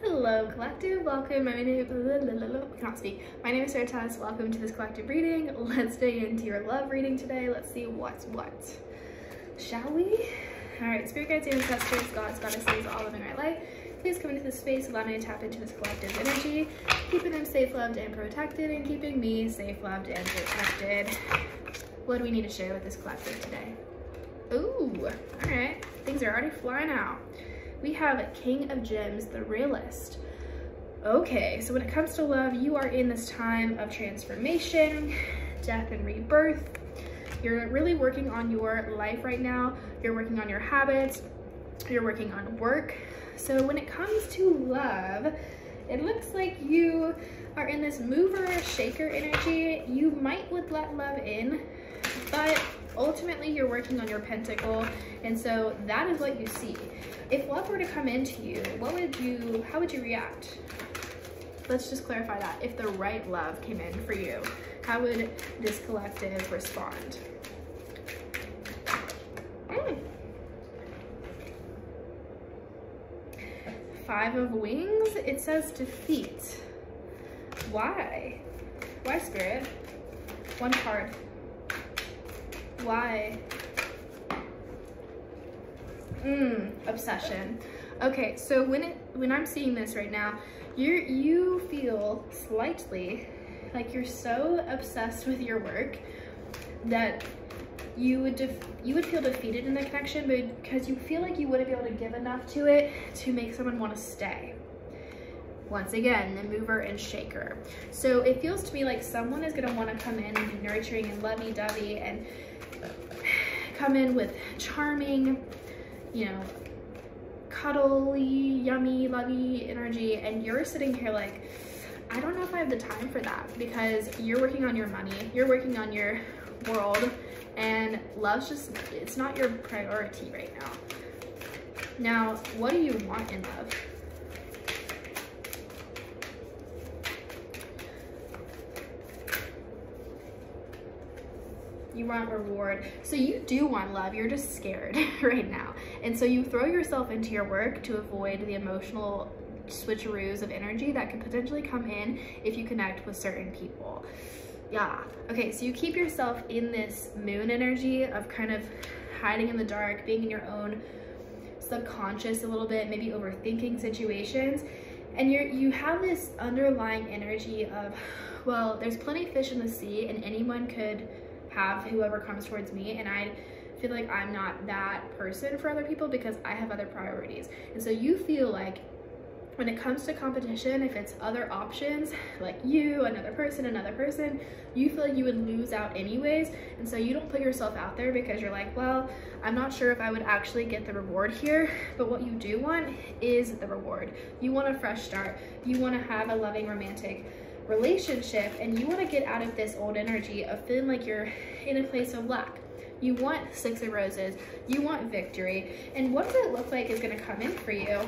Hello, collective. Welcome. My name I cannot speak. My name is Sarah Tess. Welcome to this collective reading. Let's dig into your love reading today. Let's see what's what. Shall we? All right, spirit guides, ancestors, gods, goddesses, all living right light. Please come into this space, allow me to tap into this collective energy, keeping them safe, loved, and protected, and keeping me safe, loved, and protected. What do we need to share with this collective today? Ooh, all right. Things are already flying out we have King of Gems, the realist. Okay, so when it comes to love, you are in this time of transformation, death and rebirth. You're really working on your life right now. You're working on your habits. You're working on work. So when it comes to love, it looks like you are in this mover shaker energy. You might would let love in, but ultimately you're working on your pentacle. And so that is what you see. If love were to come into you, what would you, how would you react? Let's just clarify that. If the right love came in for you, how would this collective respond? Mm. Five of Wings, it says defeat. Why? Why, Spirit? One card. Why? Mm, obsession. Okay, so when it when I'm seeing this right now, you you feel slightly like you're so obsessed with your work that you would you would feel defeated in the connection because you feel like you wouldn't be able to give enough to it to make someone want to stay. Once again, the mover and shaker. So it feels to me like someone is gonna wanna come in and be nurturing and lovey-dovey and come in with charming, you know, cuddly, yummy, lovey energy, and you're sitting here like, I don't know if I have the time for that because you're working on your money, you're working on your world, and love's just, it's not your priority right now. Now, what do you want in love? Want reward. So you do want love, you're just scared right now. And so you throw yourself into your work to avoid the emotional switcheroos of energy that could potentially come in if you connect with certain people. Yeah, okay, so you keep yourself in this moon energy of kind of hiding in the dark, being in your own subconscious a little bit, maybe overthinking situations. And you're, you have this underlying energy of, well, there's plenty of fish in the sea and anyone could have whoever comes towards me and I feel like I'm not that person for other people because I have other priorities. And so you feel like when it comes to competition, if it's other options, like you, another person, another person, you feel like you would lose out anyways. And so you don't put yourself out there because you're like, well, I'm not sure if I would actually get the reward here. But what you do want is the reward. You want a fresh start. You want to have a loving romantic relationship and you want to get out of this old energy of feeling like you're in a place of lack. You want six of roses, you want victory, and what does it look like is gonna come in for you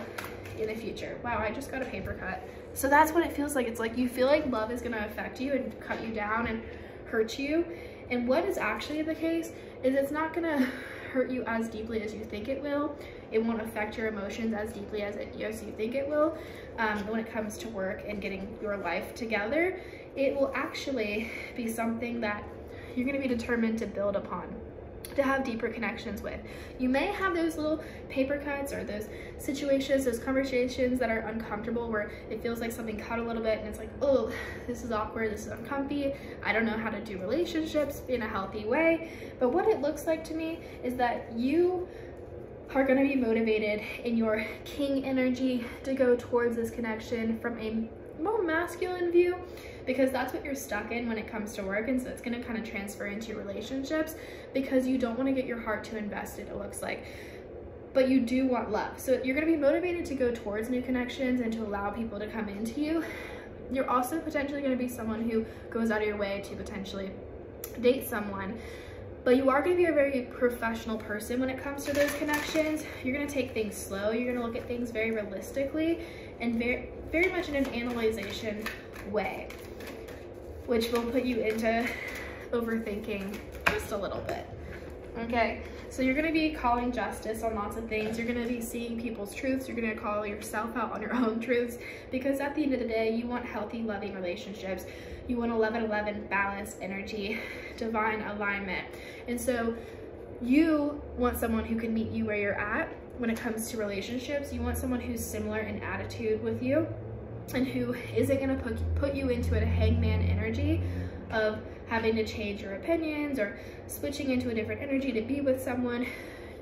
in the future? Wow, I just got a paper cut. So that's what it feels like. It's like you feel like love is gonna affect you and cut you down and hurt you. And what is actually the case is it's not gonna hurt you as deeply as you think it will. It won't affect your emotions as deeply as, it, as you think it will. Um, when it comes to work and getting your life together, it will actually be something that you're gonna be determined to build upon to have deeper connections with. You may have those little paper cuts or those situations, those conversations that are uncomfortable where it feels like something cut a little bit and it's like, oh, this is awkward, this is uncomfy, I don't know how to do relationships in a healthy way. But what it looks like to me is that you are gonna be motivated in your king energy to go towards this connection from a more masculine view because that's what you're stuck in when it comes to work and so it's going to kind of transfer into your relationships because you don't want to get your heart too invested it looks like. But you do want love. So you're going to be motivated to go towards new connections and to allow people to come into you. You're also potentially going to be someone who goes out of your way to potentially date someone but you are going to be a very professional person when it comes to those connections. You're going to take things slow. You're going to look at things very realistically and very, very much in an analyzation way, which will put you into overthinking just a little bit. Mm-hmm. Okay, so you're gonna be calling justice on lots of things. You're gonna be seeing people's truths. You're gonna call yourself out on your own truths because at the end of the day, you want healthy, loving relationships. You want 11 11 balanced energy, divine alignment. And so you want someone who can meet you where you're at when it comes to relationships. You want someone who's similar in attitude with you and who isn't gonna put, put you into a hangman energy of having to change your opinions or switching into a different energy to be with someone,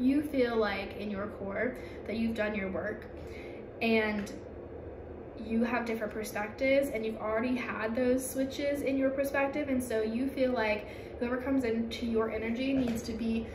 you feel like in your core that you've done your work. And you have different perspectives and you've already had those switches in your perspective. And so you feel like whoever comes into your energy needs to be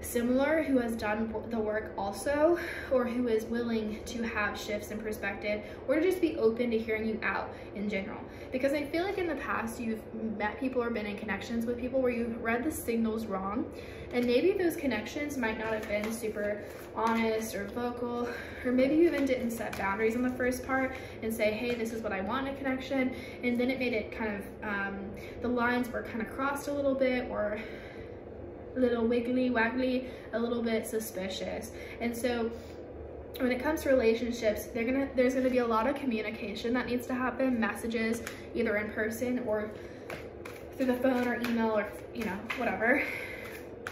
similar who has done the work also or who is willing to have shifts in perspective or to just be open to hearing you out in general. Because i feel like in the past you've met people or been in connections with people where you've read the signals wrong and maybe those connections might not have been super honest or vocal or maybe you even didn't set boundaries in the first part and say hey this is what i want in a connection and then it made it kind of um, the lines were kind of crossed a little bit or little wiggly waggly, a little bit suspicious. And so when it comes to relationships, they're gonna there's gonna be a lot of communication that needs to happen, messages, either in person or through the phone or email or you know, whatever,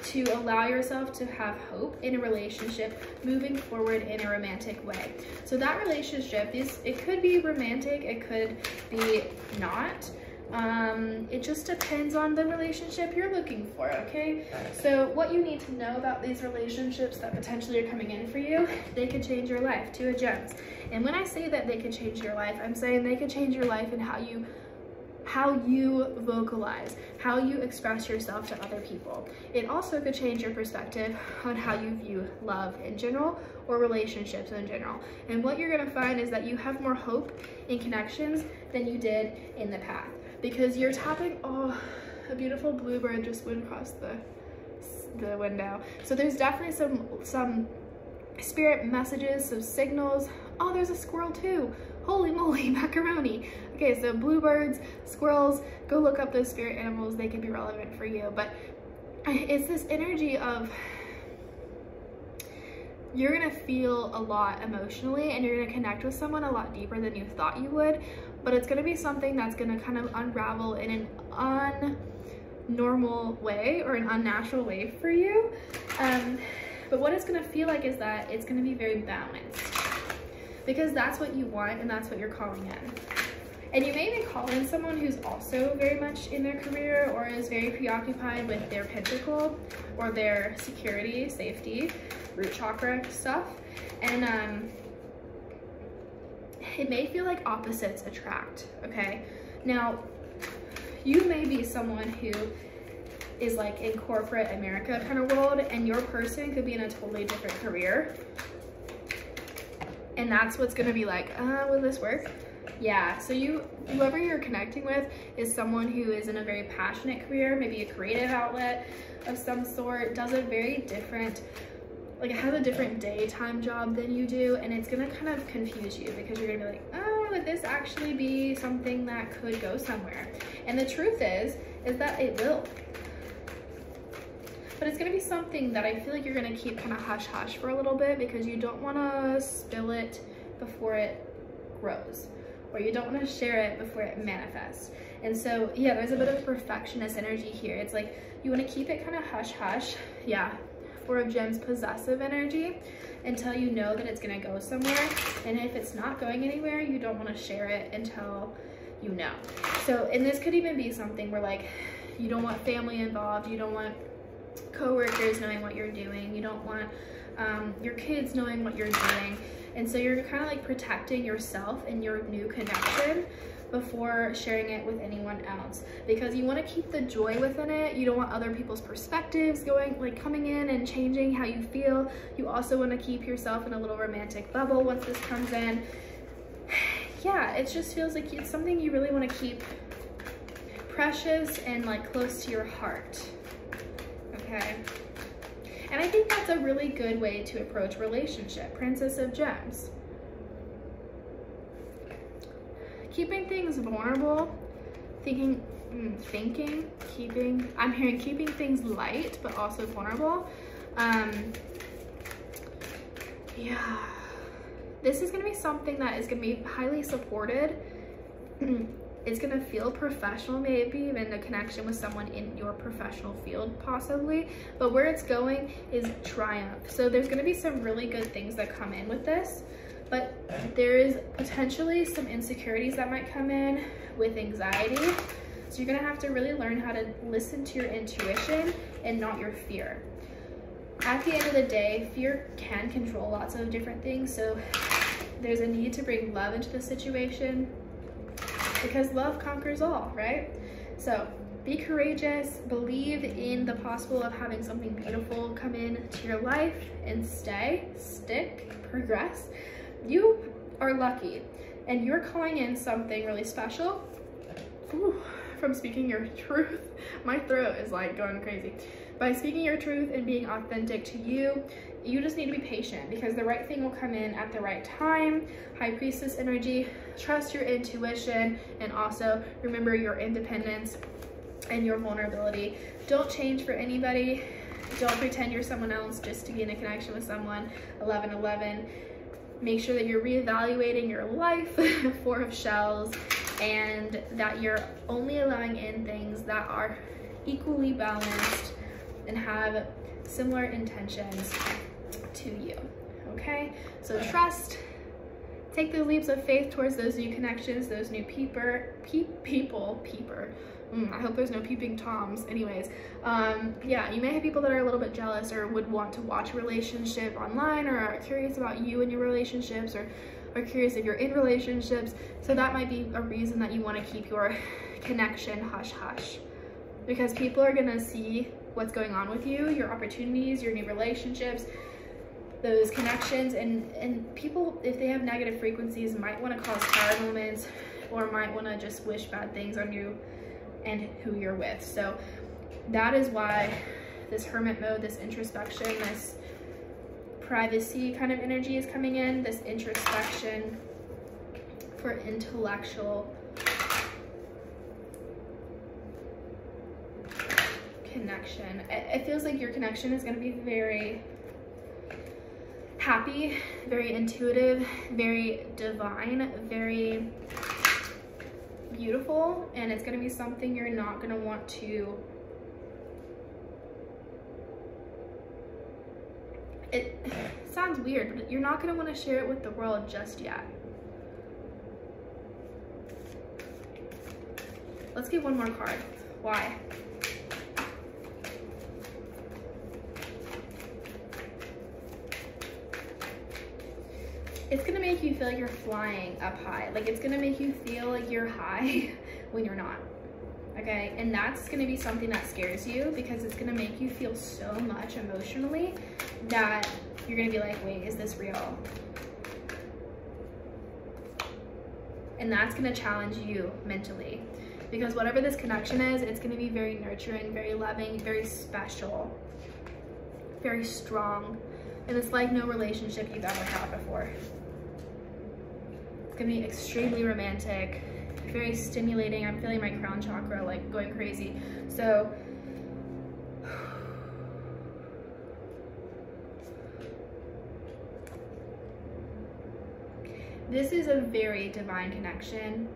to allow yourself to have hope in a relationship moving forward in a romantic way. So that relationship is it could be romantic, it could be not. Um, it just depends on the relationship you're looking for, okay? So what you need to know about these relationships that potentially are coming in for you, they could change your life, two of gems. And when I say that they could change your life, I'm saying they could change your life in how you how you vocalize, how you express yourself to other people. It also could change your perspective on how you view love in general or relationships in general. And what you're gonna find is that you have more hope in connections than you did in the past because you're tapping, oh, a beautiful bluebird just went across the, the window. So there's definitely some, some spirit messages, some signals. Oh, there's a squirrel too. Holy moly, macaroni. Okay, so bluebirds, squirrels, go look up those spirit animals. They can be relevant for you. But it's this energy of you're gonna feel a lot emotionally and you're gonna connect with someone a lot deeper than you thought you would but it's gonna be something that's gonna kind of unravel in an unnormal way or an unnatural way for you. Um, but what it's gonna feel like is that it's gonna be very balanced because that's what you want and that's what you're calling in. And you may be calling in someone who's also very much in their career or is very preoccupied with their pentacle or their security, safety, root chakra stuff. And um, it may feel like opposites attract, okay? Now, you may be someone who is like in corporate America kind of world and your person could be in a totally different career. And that's what's gonna be like, uh, will this work? Yeah, so you, whoever you're connecting with is someone who is in a very passionate career, maybe a creative outlet of some sort, does a very different like it has a different daytime job than you do and it's gonna kind of confuse you because you're gonna be like oh would this actually be something that could go somewhere? And the truth is is that it will. But it's gonna be something that I feel like you're gonna keep kind of hush hush for a little bit because you don't want to spill it before it grows or you don't want to share it before it manifests. And so yeah there's a bit of perfectionist energy here. It's like you want to keep it kind of hush hush yeah Of Gems possessive energy until you know that it's gonna go somewhere. And if it's not going anywhere, you don't wanna share it until you know. So, and this could even be something where like, you don't want family involved, you don't want coworkers knowing what you're doing, you don't want um, your kids knowing what you're doing. And so you're kind of like protecting yourself and your new connection before sharing it with anyone else because you want to keep the joy within it. You don't want other people's perspectives going like coming in and changing how you feel. You also want to keep yourself in a little romantic bubble once this comes in. Yeah, it just feels like it's something you really want to keep precious and like close to your heart. Okay. And I think that's a really good way to approach relationship, Princess of Gems. Keeping things vulnerable, thinking mm, thinking, keeping, I'm hearing keeping things light, but also vulnerable. Um, yeah, this is gonna be something that is gonna be highly supported. it's gonna feel professional, maybe even a connection with someone in your professional field, possibly. But where it's going is triumph. So there's gonna be some really good things that come in with this but there is potentially some insecurities that might come in with anxiety. So you're gonna have to really learn how to listen to your intuition and not your fear. At the end of the day, fear can control lots of different things. So there's a need to bring love into the situation because love conquers all, right? So be courageous, believe in the possible of having something beautiful come in to your life and stay, stick, progress. You are lucky and you're calling in something really special. Ooh from speaking your truth. My throat is like going crazy. By speaking your truth and being authentic to you, you just need to be patient because the right thing will come in at the right time. High Priestess energy, trust your intuition and also remember your independence and your vulnerability. Don't change for anybody. Don't pretend you're someone else just to be in a connection with someone. 1111. Make sure that you're reevaluating your life. Four of Shells and that you're only allowing in things that are equally balanced and have similar intentions to you, okay? So trust, take the leaps of faith towards those new connections, those new peeper, peep, people, peeper. Mm, I hope there's no peeping toms. Anyways, um, yeah, you may have people that are a little bit jealous or would want to watch a relationship online or are curious about you and your relationships or are curious if you're in relationships. So that might be a reason that you want to keep your connection hush hush because people are going to see what's going on with you, your opportunities, your new relationships, those connections and and people if they have negative frequencies might want to cause power moments or might want to just wish bad things on you and who you're with. So that is why this hermit mode, this introspection, this privacy kind of energy is coming in, this introspection for intellectual connection. It, feels like your connection is going to be very happy, very intuitive, very divine, very beautiful, and it's going to be something you're not going to want to it sounds weird, but you're not gonna wanna share it with the world just yet. Let's get one more card. Why? It's gonna make you feel like you're flying up high. Like it's gonna make you feel like you're high when you're not okay? And that's gonna be something that scares you because it's gonna make you feel so much emotionally that you're gonna be like, wait, is this real? And that's gonna challenge you mentally because whatever this connection is, it's gonna be very nurturing, very loving, very special, very strong. And it's like no relationship you've ever had before. Gonna be extremely romantic, very stimulating. I'm feeling my crown chakra like going crazy. So this is a very divine connection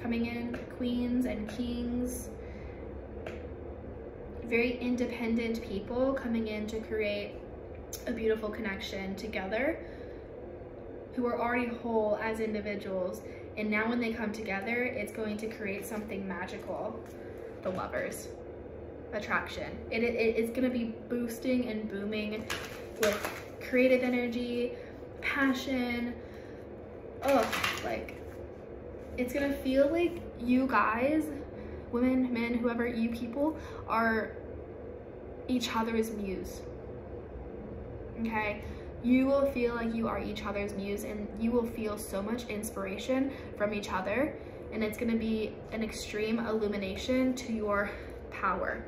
coming in, queens and kings, very independent people coming in to create a beautiful connection together who are already whole as individuals and now when they come together, it's going to create something magical. The lovers attraction. It, it, it's gonna be boosting and booming with creative energy, passion. Oh, like it's gonna feel like you guys, women, men, whoever, you people are each other's muse. Okay? You will feel like you are each other's muse and you will feel so much inspiration from each other and it's going to be an extreme illumination to your power.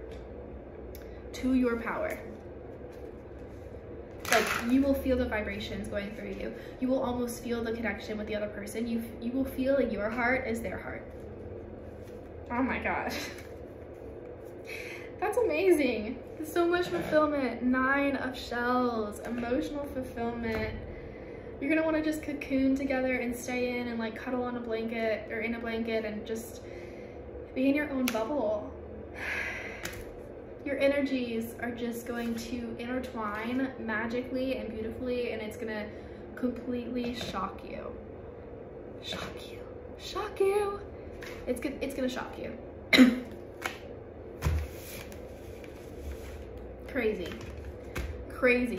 To your power. Like you will feel the vibrations going through you. You will almost feel the connection with the other person. You you will feel like your heart is their heart. Oh my god. That's amazing. So much fulfillment. Nine of shells. Emotional fulfillment. You're gonna wanna just cocoon together and stay in and like cuddle on a blanket or in a blanket and just be in your own bubble. Your energies are just going to intertwine magically and beautifully and it's gonna completely shock you. Shock you. Shock you. It's good. It's gonna shock you. Crazy. Crazy.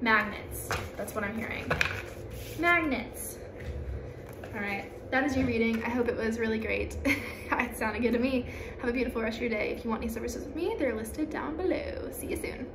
Magnets. That's what I'm hearing. Magnets. All right. That is your reading. I hope it was really great. it sounded good to me. Have a beautiful rest of your day. If you want any services with me, they're listed down below. See you soon.